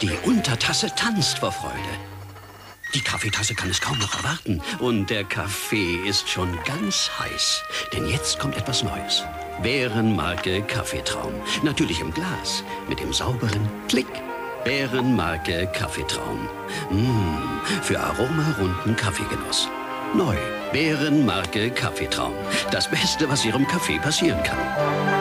Die Untertasse tanzt vor Freude. Die Kaffeetasse kann es kaum noch erwarten. Und der Kaffee ist schon ganz heiß. Denn jetzt kommt etwas Neues. Bärenmarke Kaffeetraum. Natürlich im Glas. Mit dem sauberen Klick. Bärenmarke Kaffeetraum. Mmh, für aromarunden Kaffeegenuss. Neu. Bärenmarke Kaffeetraum. Das Beste, was Ihrem Kaffee passieren kann.